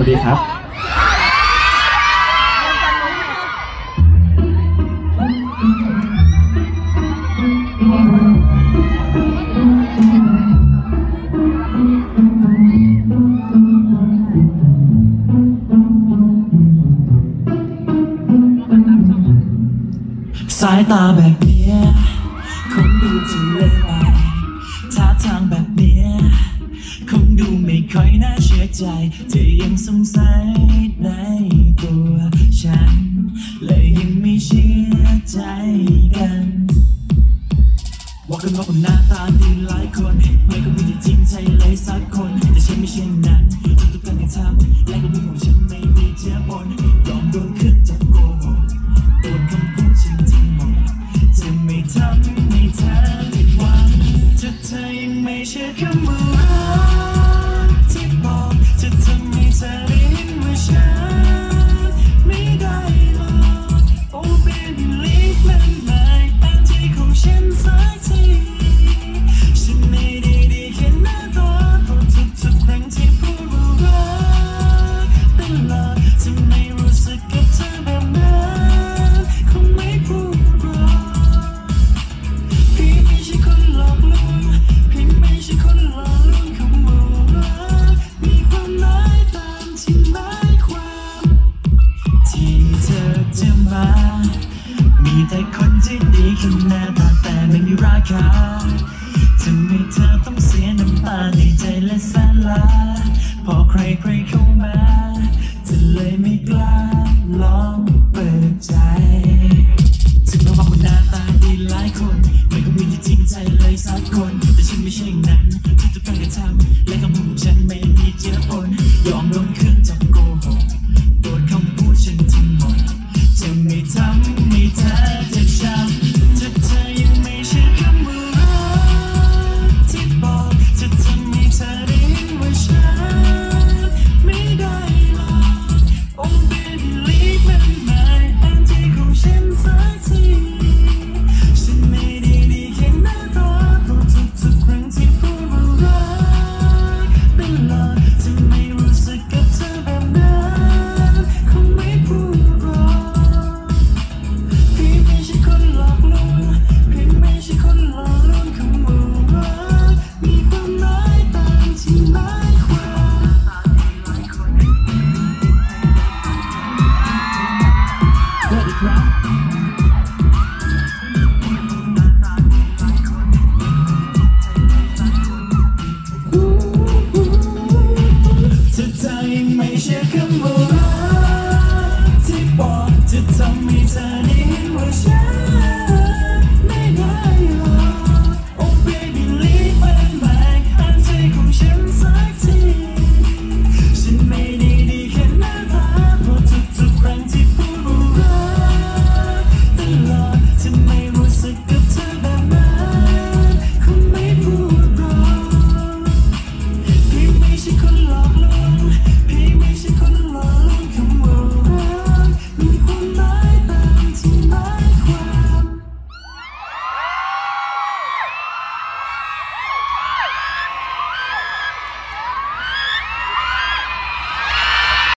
วัสดีครับ สายตาแบบเนี้ยคงดูจะเล่นไปท่าทางแบบเนี้ย คงดูไม่ค่อยน่าเชื่อใจ เธอยังสงสัยในตัวฉัน เลยยังไม่เชื่อใจกันว่ากันว่าคนหน้าตาดีหลายคน ไม่ก็มีที่จริงใจเลยสักคน แต่ฉันไม่เช่นนั้นทุกๆการกระทำและก็มือของฉันไม่มีเจือปนยอมโดนขึ้นจากโกหกโดนคำพูดฉันทั้งหมดจะไม่ทำให้เธอผิดหวังถ้าเธอยังไม่เชื่อคำว่า มามีแต่คนที่ดีแค่หน้าตาแต่ไม่มีราคาทำให้เธอต้องเสียน้ำตาในใจและแสนลาพอใครใครเข้ามาเธอเลยไม่กล้าลองเปิดใจถึงแม้ว่าคนหน้าตาดีหลายคนไม่ก็มีที่จริงใจเลยสักคน แต่ฉันไม่ใช่อย่างนั้นทุกๆการกระทำและคำพูดของฉันไม่มีเจือปนยอมโดนขึ้น emotions